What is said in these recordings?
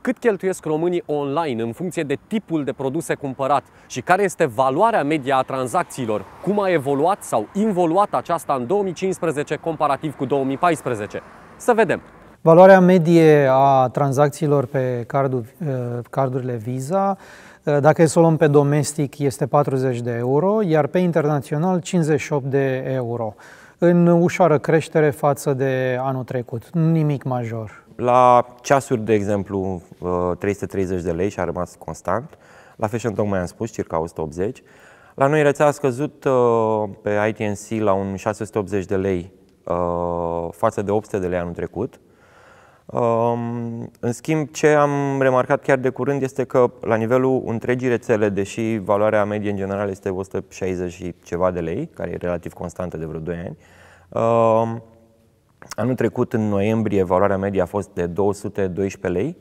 cât cheltuiesc românii online în funcție de tipul de produse cumpărat și care este valoarea media a tranzacțiilor, cum a evoluat sau involuat aceasta în 2015 comparativ cu 2014. Să vedem! Valoarea medie a tranzacțiilor pe cardul, eh, cardurile Visa, eh, dacă e să o luăm pe domestic, este 40 de euro, iar pe internațional 58 de euro. În ușoară creștere față de anul trecut, nimic major. La ceasuri, de exemplu, 330 uh, de lei și a rămas constant. La fashion, tocmai am spus, circa 180. La noi rețea a scăzut uh, pe ITNC la un 680 de lei uh, față de 800 de lei anul trecut. Um, în schimb, ce am remarcat chiar de curând este că la nivelul întregii rețele, deși valoarea medie în general este 160 și ceva de lei, care e relativ constantă de vreo 2 ani, um, Anul trecut, în noiembrie, valoarea medie a fost de 212 lei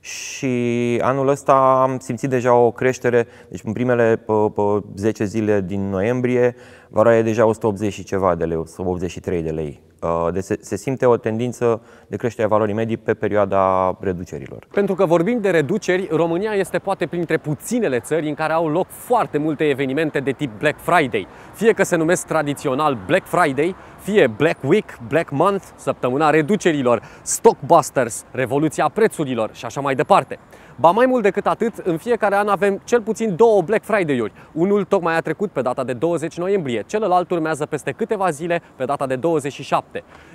și anul ăsta am simțit deja o creștere, deci în primele pe, pe 10 zile din noiembrie, valoarea e deja 180 și ceva de lei, 183 de lei. Uh, deci se, se simte o tendință de creștere a valorii medii pe perioada reducerilor. Pentru că vorbim de reduceri, România este poate printre puținele țări în care au loc foarte multe evenimente de tip Black Friday. Fie că se numesc tradițional Black Friday, fie Black Week, Black Month, săptămâna reducerilor, Stockbusters, revoluția prețurilor și așa mai departe. Ba mai mult decât atât, în fiecare an avem cel puțin două Black Friday-uri. Unul tocmai a trecut pe data de 20 noiembrie, celălalt urmează peste câteva zile pe data de 27.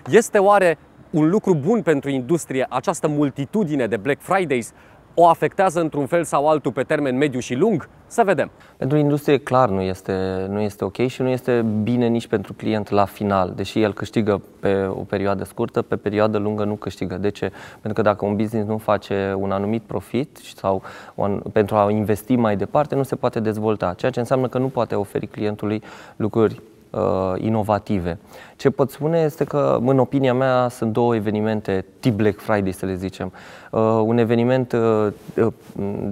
Este oare un lucru bun pentru industrie această multitudine de Black Fridays o afectează într-un fel sau altul pe termen mediu și lung? Să vedem. Pentru industrie clar nu este, nu este ok și nu este bine nici pentru client la final. Deși el câștigă pe o perioadă scurtă, pe perioadă lungă nu câștigă. De ce? Pentru că dacă un business nu face un anumit profit sau un, pentru a investi mai departe, nu se poate dezvolta. Ceea ce înseamnă că nu poate oferi clientului lucruri uh, inovative. Ce pot spune este că, în opinia mea, sunt două evenimente tip Black Friday, să le zicem. Uh, un eveniment uh, uh,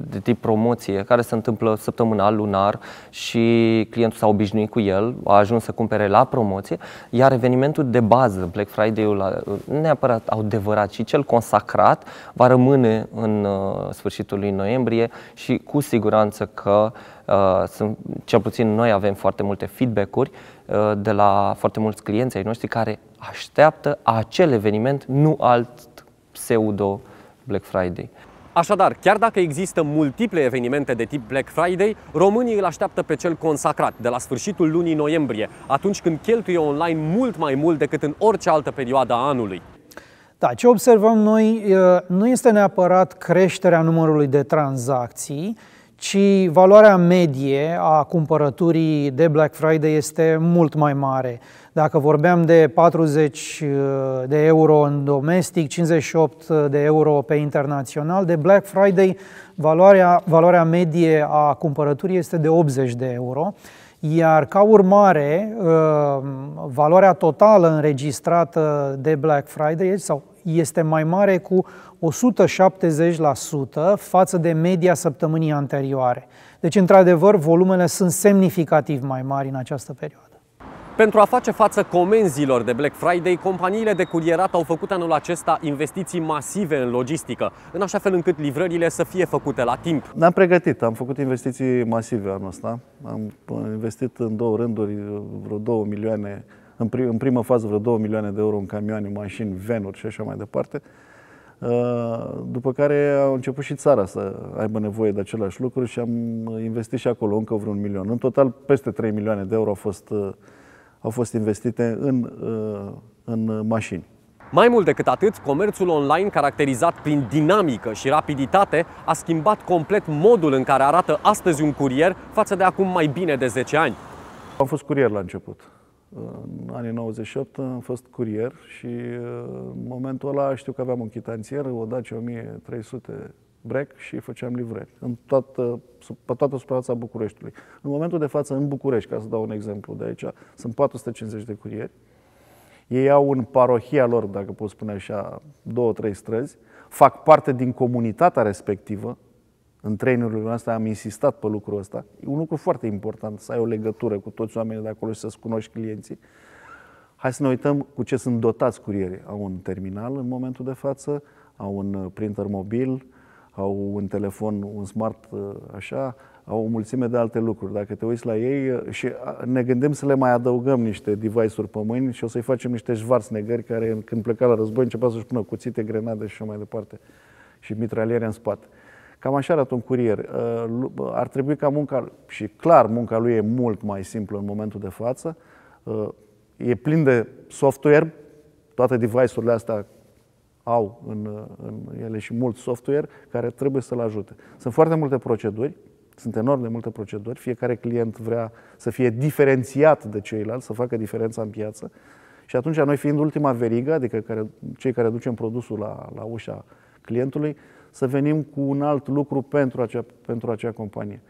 de tip promoție, care se întâmplă săptămânal, lunar și clientul s-a obișnuit cu el, a ajuns să cumpere la promoție, iar evenimentul de bază, Black Friday-ul, nu neapărat adevărat, ci cel consacrat, va rămâne în uh, sfârșitul lui noiembrie și cu siguranță că uh, sunt, cel puțin noi avem foarte multe feedback-uri uh, de la foarte mulți clienți ai noștri care așteaptă acel eveniment, nu alt pseudo Black Friday. Așadar, chiar dacă există multiple evenimente de tip Black Friday, românii îl așteaptă pe cel consacrat, de la sfârșitul lunii noiembrie, atunci când cheltuie online mult mai mult decât în orice altă perioadă a anului. Da, ce observăm noi nu este neapărat creșterea numărului de tranzacții, ci valoarea medie a cumpărăturii de Black Friday este mult mai mare. Dacă vorbeam de 40 uh, de euro în domestic, 58 de euro pe internațional, de Black Friday valoarea, valoarea medie a cumpărăturii este de 80 de euro, iar ca urmare uh, valoarea totală înregistrată de Black Friday sau este mai mare cu 170% față de media săptămânii anterioare. Deci, într-adevăr, volumele sunt semnificativ mai mari în această perioadă. Pentru a face față comenzilor de Black Friday, companiile de curierat au făcut anul acesta investiții masive în logistică, în așa fel încât livrările să fie făcute la timp. Ne-am pregătit, am făcut investiții masive anul ăsta. Am investit în două rânduri vreo 2 milioane, în, prim, în primă fază vreo 2 milioane de euro în camioane, mașini, venuri și așa mai departe. Uh, după care a început și țara să aibă nevoie de același lucru și am investit și acolo încă vreun milion. În total, peste 3 milioane de euro au fost, uh, au fost investite în, uh, în mașini. Mai mult decât atât, comerțul online, caracterizat prin dinamică și rapiditate, a schimbat complet modul în care arată astăzi un curier față de acum mai bine de 10 ani. Am fost curier la început. În anii 98 am fost curier și în momentul ăla știu că aveam un chitanțier, o Dacia 1300 break și făceam livrări în toată, pe toată suprafața Bucureștiului. În momentul de față, în București, ca să dau un exemplu de aici, sunt 450 de curieri. Ei au în parohia lor, dacă pot spune așa, două, trei străzi, fac parte din comunitatea respectivă, în trainerurile noastre am insistat pe lucrul ăsta. E un lucru foarte important, să ai o legătură cu toți oamenii de acolo și să-ți cunoști clienții. Hai să ne uităm cu ce sunt dotați curierii. Au un terminal în momentul de față, au un uh, printer mobil, au un telefon, un smart uh, așa, au o mulțime de alte lucruri. Dacă te uiți la ei uh, și uh, ne gândim să le mai adăugăm niște device-uri pe mâini și o să-i facem niște negări care când pleca la război începea să-și pună cuțite, grenade și așa mai departe și mitraliere în spate. Cam așa arată un curier. Ar trebui ca munca, și clar munca lui e mult mai simplă în momentul de față, e plin de software, toate device-urile astea au în, în ele și mult software care trebuie să-l ajute. Sunt foarte multe proceduri, sunt enorm de multe proceduri, fiecare client vrea să fie diferențiat de ceilalți, să facă diferența în piață și atunci noi fiind ultima verigă, adică care, cei care ducem produsul la, la ușa clientului, să venim cu un alt lucru pentru acea, pentru acea companie.